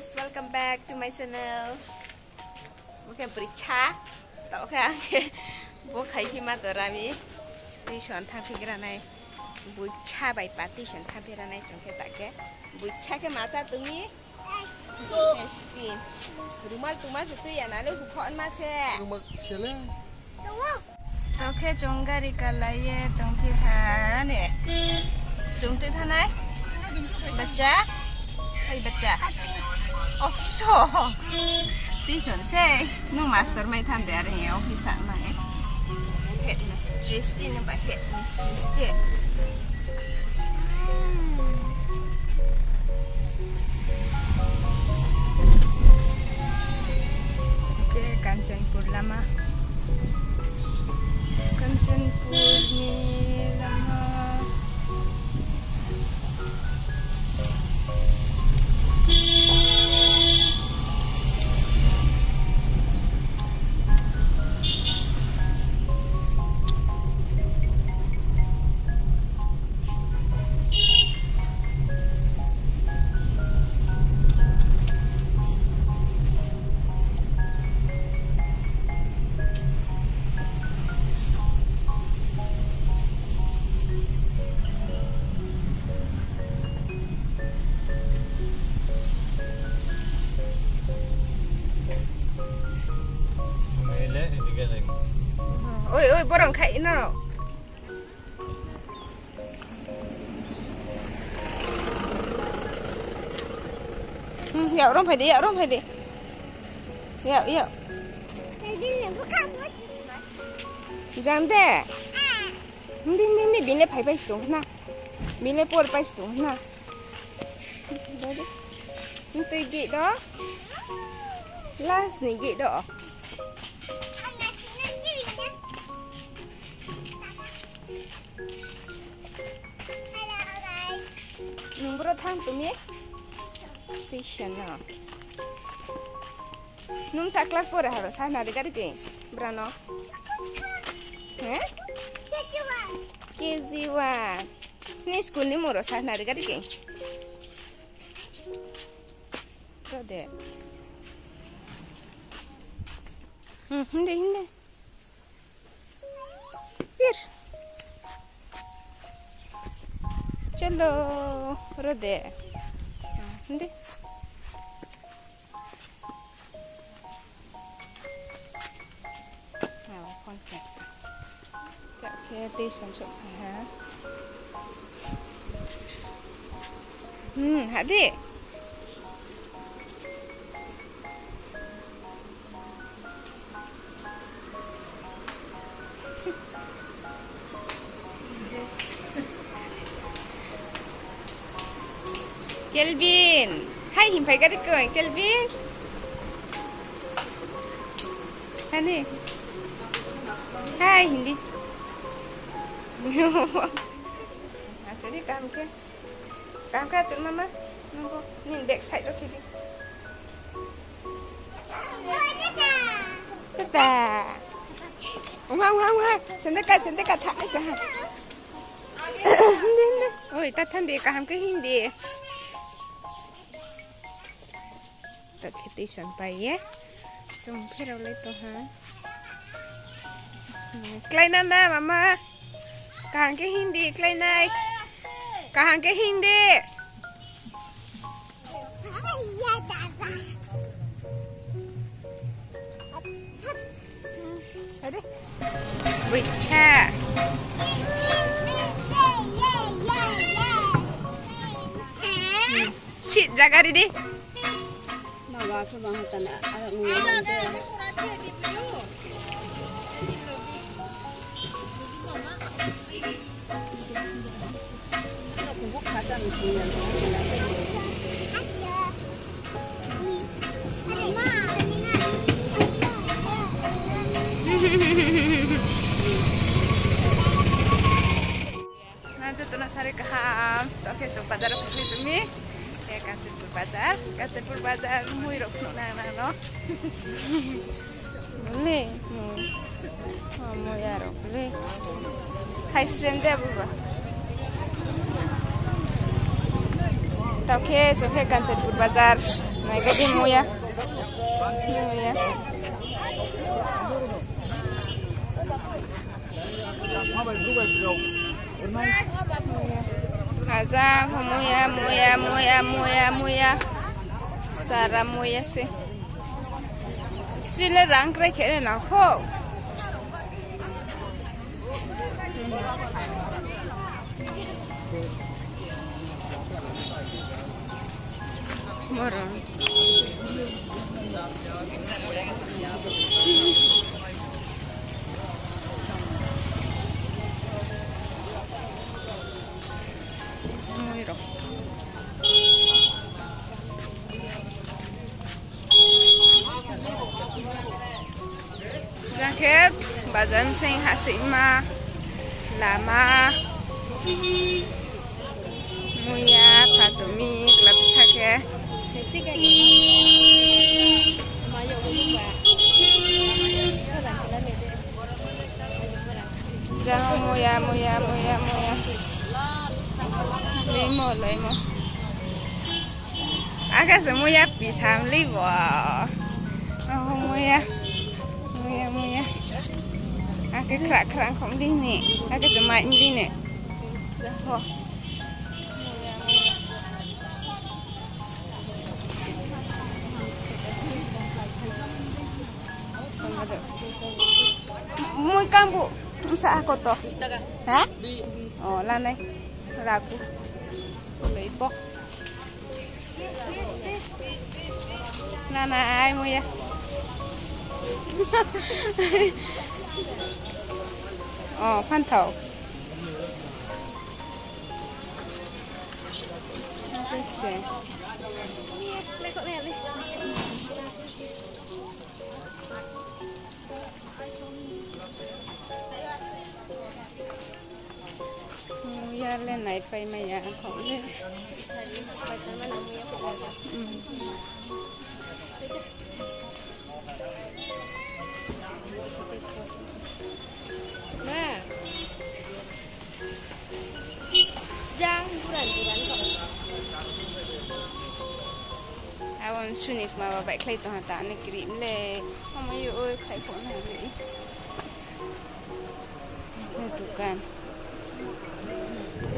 guys welcome back to my channel บุกแข่งปริชาต่อค่ะบุกใครที่มาตัวรามีดิฉันทำพิกรานายบุกชาใบปาร์ตี้ฉันทำพิกรานายจงแค่ตาแกบุกชาแค่มาจ้าตุ้มีไอศครีมรูมัลตุ้มาจะตุยานาเลยหุบคอนมาเช่รูมัลเชลล์ต่อแค่จงการิกาลายตรงพิหาเนี่ยจงตื่นท่านไหนบัจจา Ay, bacha. Office. Office. Tension. Say, no master may tan de arin yung office tan na eh. Headmistress din ba? Headmistress din. Kanchanpur lama Kanchanpur Fadi. Ya, Rom Fadi. Ya, ya. Fadi, buka bos. Jangan deh. Ah. Ini, ini, ini. Pay pay situ, na. Bila pur pay situ, na. Jadi, itu gigi dah. Last ni gigi dah. Hello. Nombor tangan tu ni. Fashion lah. sa class pore haro sa na de kari ke? Brano. Eh? KG1. Ni school ni moro sa na de kari ke? Rode. Hmm, hindi, hindi. Bir. चलो रोदे hindi ya tis ha hmm hati Kelvin, hai himpai kat aku, Kelvin. Hani. Hai, Hindi. Đi. À chỗ đi cam kia. Cam kia chỗ mama. Nunggu. Nhìn back side đó kia đi. Tata. Ngoan ngoan ngoan. Sendeka sendeka thả ra. Ôi, ta thân đi cả ham cái hình đi. Tập cái sẵn bay nhé. Xong phía đâu lấy tôi hả? Clay nanda mama. Cả hàng cái Hindi đi, này. Cả hàng cái Hindi đi. Cha. Shit, jagari đi. Bawa ke bang hutan ada mengajar tu. lanjut untuk sari kaham. Oke jumpa dari pukul itu mi ya kacet bazar. Kacet pur bazar mui rok nuk nang nang no. Mule mule ah, mule ya rok mule thai stream deh buka. চোখে চোখে কাঞ্চনপুর বাজার নয়গাটি মুয়া মুয়া Aza muya muya muya muya muya sara muya se. Chile rank rekere na ho. Moron. sinh hạ sĩ ma là ma. muya, patumi, à. muya pisang libo. Oh muya, muya muya. Aku kerak kerang kong di ni, aku semai di ni. Zahoh. Mui kampu, masa aku toh. Hah? Ha? Oh, lanai, seraku, lepok. Lấy bọc. ai mua vậy? Ờ, oh, phan thầu. Thank you. Muya lên này phải mày à, không lên. nè Giang bulan bulan kok Awan sunif mà vậy khai tòa tạ này kìm lệ không có yêu ơi khai khổ này. Vậy Đây tụ can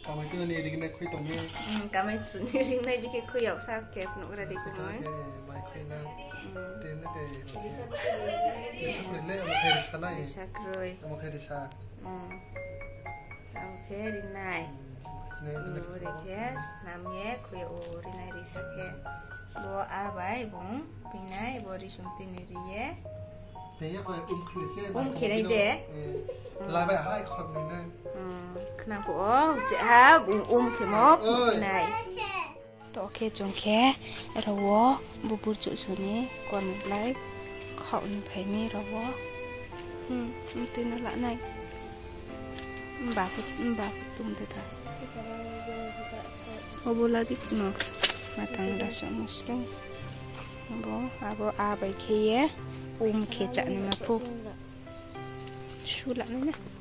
Kamu itu ni di kena kuih tongnya. kamai terus ni ring nai bike kuyau sa ke nuk ra di kumoi Eh, mai kuih na. Dia nak ke. Bisa boleh le, mau kerja sana ya. sakroi Mau kerja sana. Oke ring nai Ni ni. Urikes namye kuya urinai risake bo abai bung pinai bo risumti niriye Ni ya kau um kerja. Um kira ide. Lai bay hai kon ni na. Kenapa oh jah bung um kemop Oi. pinai to ke jong ke rawo bubur chu suni kon lai khau ni phai mi rawo hm tin nó lại này mbak mbak tum de ta Obola dik no matang rasa muslim. Bo abo abai ke ye um ke cha ni ma pu. Shu la ni na. Tang nối, tang su ke kano.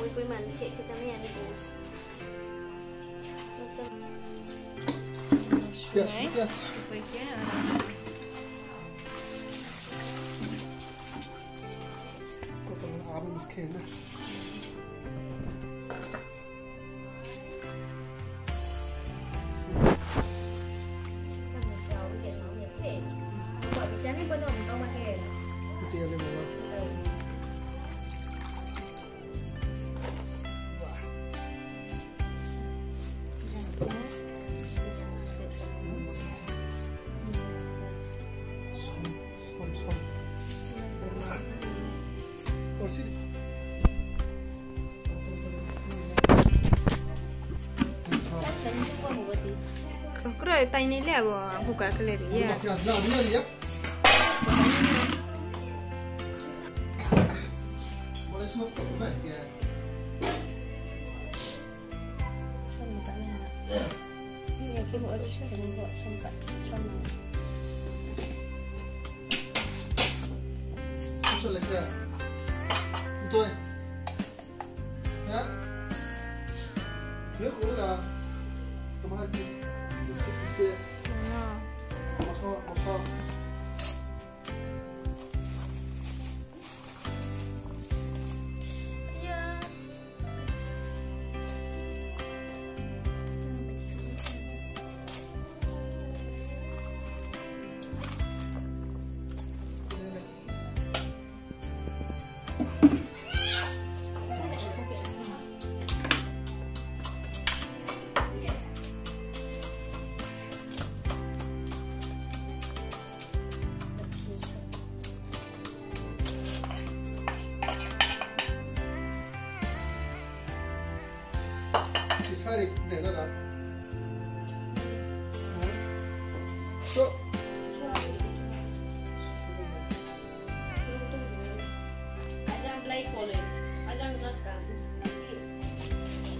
Mới quên mà chị cái đi bố Yes, yes. Jangan penuh, kau makan. Kita yang lima. Kau kira tanya ni lah, buka kelari ya. Kau kira ya. Boleh cũng vậy kìa cái Ini cái bộ đừng gọi xong cả xong này. Susah lagi ya. Betul. Ya. Nếu cũng là kemarin di di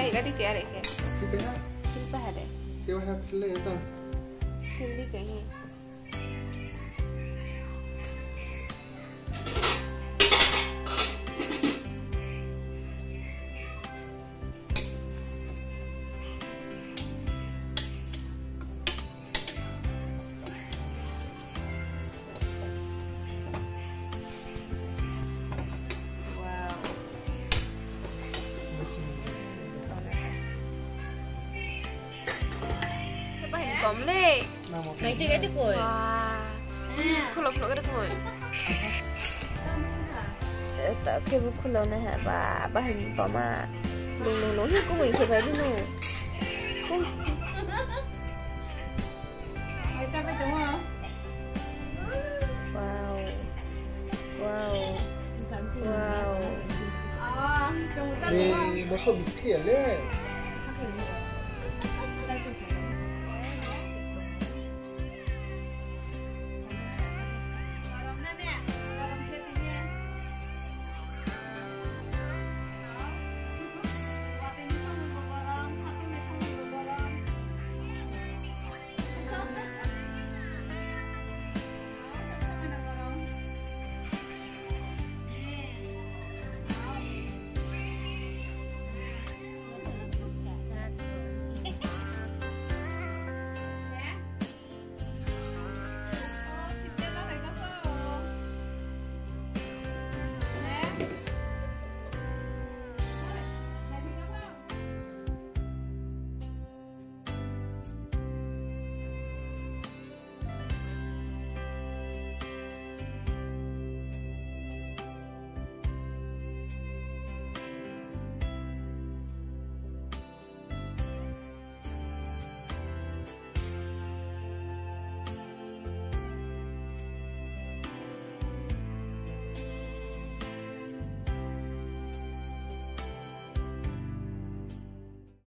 कहेगा नहीं क्या रहेगा ठीक है ठीक है? क्या है चले जाता हूँ जल्दी कहीं cái ba hình tóm lê nama Nang cik ada kot. Wah. Khulok khulok ada koi. Tak ke buku lo na ha ba ba hình tóm mà. Lùng lùng lùng của mình thì phải đi nụ. Ai capek tu ah. Wow. Wow. Cantik. Wow. Ah, cuma ni masuk biscuit le